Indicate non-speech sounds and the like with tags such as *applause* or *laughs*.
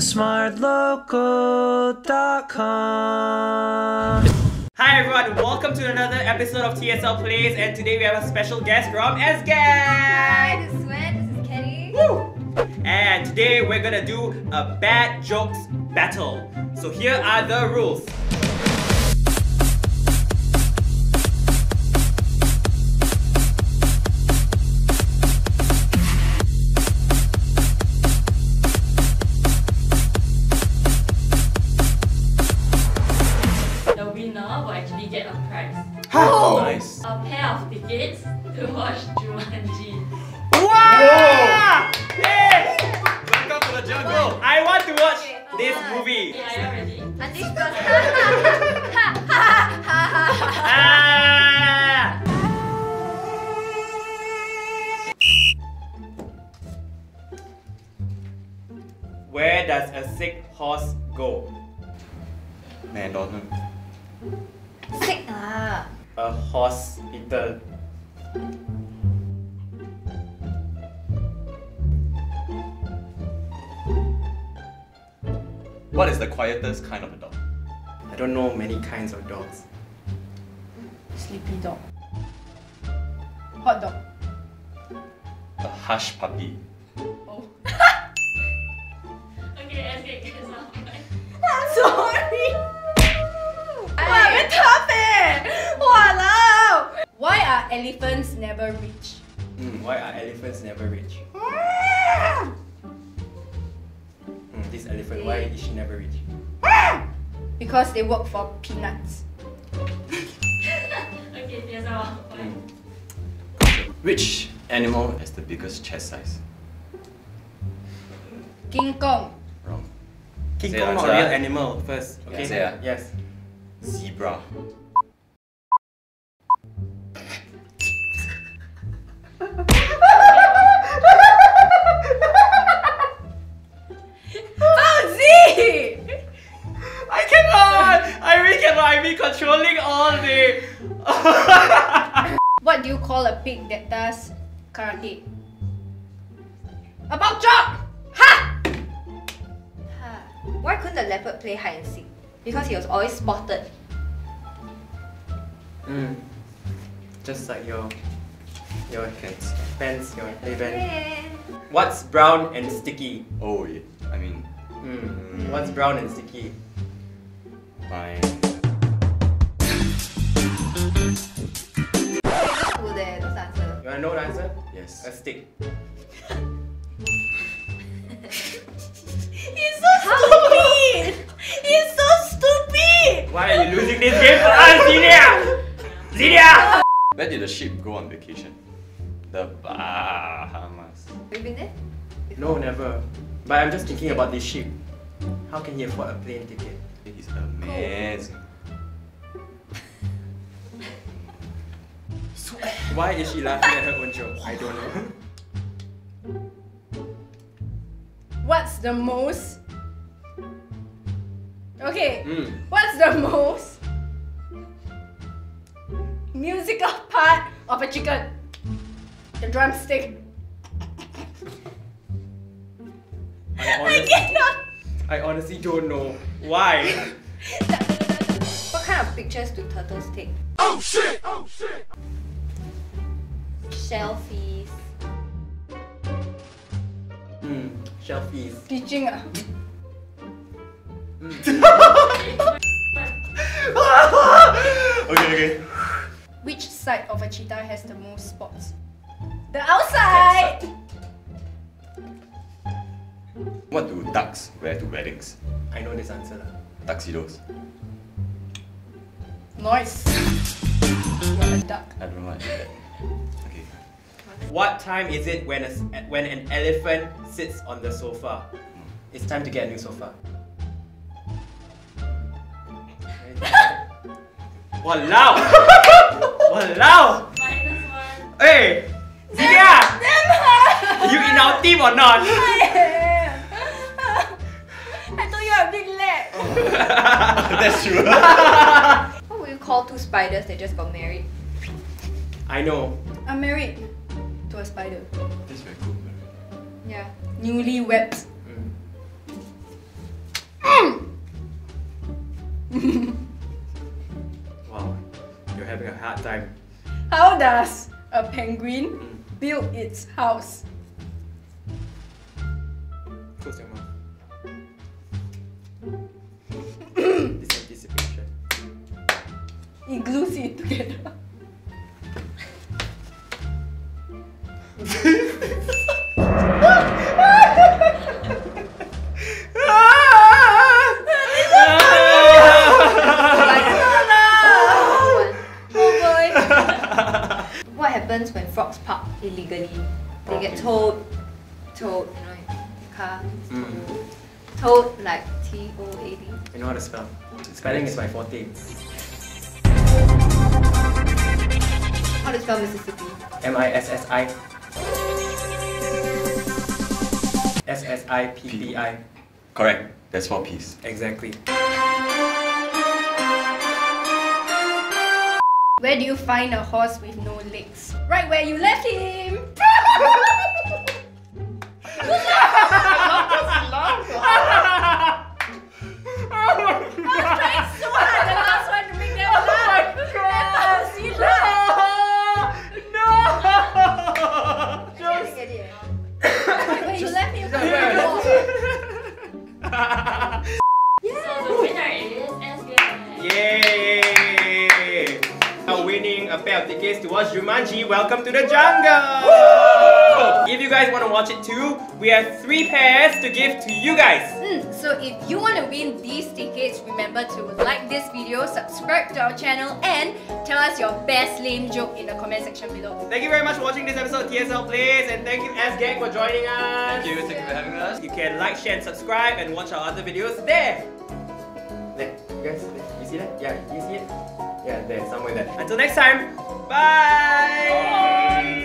thesmartlocal.com. Hi everyone, welcome to another episode of TSL Plays, and today we have a special guest from SGAG. Hi, this is Gwen. This is Kenny. Woo! And today we're gonna do a bad jokes battle. So here are the rules. To watch Jumanji. Wow! Yay! Welcome to the jungle. I want to watch Okay, this hold on. movie. Okay, are you ready? Unleash first. Ha, ha, ha, ha, ha. Ah! Where does a sick horse go? Man, Donald. Sick lah. A hospital. What is the quietest kind of a dog? I don't know many kinds of dogs. Sleepy dog. Hot dog. A hush puppy. Oh. *laughs* Okay, let's get this out. I'm sorry. Wow, very tough eh. Walao. Why are elephants never rich? Hmm, why are elephants never rich? Elephant, why is she never rich? Because they work for peanuts. *laughs* Okay, here's our point. Which animal has the biggest chest size? King Kong. Wrong. King Kong not answer, a real animal first. Okay. Yeah. Yes. Zebra. You call a pig that does karate? A pork chop! Ha! Ha. Why couldn't the leopard play hide and seek? Because he was always spotted. mm. Just like your your Pants. pants, your headband. Yeah. What's brown and sticky? Oh, yeah. I mean, Mm. What's brown and sticky? my. You wanna know the answer? Yes. A stick. *laughs* He's so stupid! He's so stupid! Why are you losing this game for us, Xenia? Xenia! Where did the ship go on vacation? The Bahamas. Have you been there? No, never. But I'm just thinking about this sheep. How can he afford a plane ticket? It is amazing. Why is she laughing at her own joke? I don't know. What's the most. Okay, Mm. what's the most musical part of a chicken? The drumstick. I, *laughs* I honest, cannot. I honestly don't know. Why? *laughs* What kind of pictures do turtles take? Oh shit! Oh shit! Selfies. Hmm. Shelfies. Teaching ah. *laughs* Okay, okay. Which side of a cheetah has the most spots? The outside! What do ducks wear to weddings? I know this answer. lah. Tuxedos. Noise. You're *laughs* a duck. I don't know what that. Okay. What time is it when a, s- when an elephant sits on the sofa? It's time to get a new sofa. *laughs* Walao! *laughs* Walao! Minus one. Hey! Xenia! You in our team or not? *laughs* I told you I have big leg. That's true. What would you call two spiders that just got married? I know. I'm married to a spider. That's very cool, Yeah, newly webbed. Mm. *laughs* Wow, you're having a hard time. How does a penguin mm. build its house? Close your mouth. *coughs* this anticipation. It glues it together. What happens when frogs park illegally? They get towed, towed, you know, car. Mm. Towed like T O A D. I know how to spell. Spelling is my forte. How to spell Mississippi? M I S S I. S S I P P I. Correct. That's four P's. Exactly. Where do you find a horse with no legs? Right where you left him. *laughs* So the winner is SBF. Yay! Are winning a pair of tickets to watch Jumanji Welcome to the Jungle! If you guys want to watch it too, we have three pairs to give to you guys. Mm, so if you want to win these tickets, remember to like this video, subscribe to our channel, and tell us your best lame joke in the comment section below. Thank you very much for watching this episode of TSL Plays and thank you SGAG for joining us. Thank you. Thank you for having us. You can like, share, and subscribe and watch our other videos there. There, you guys, there. you see that? Yeah, you see it? Yeah, there, somewhere there. Until next time, bye!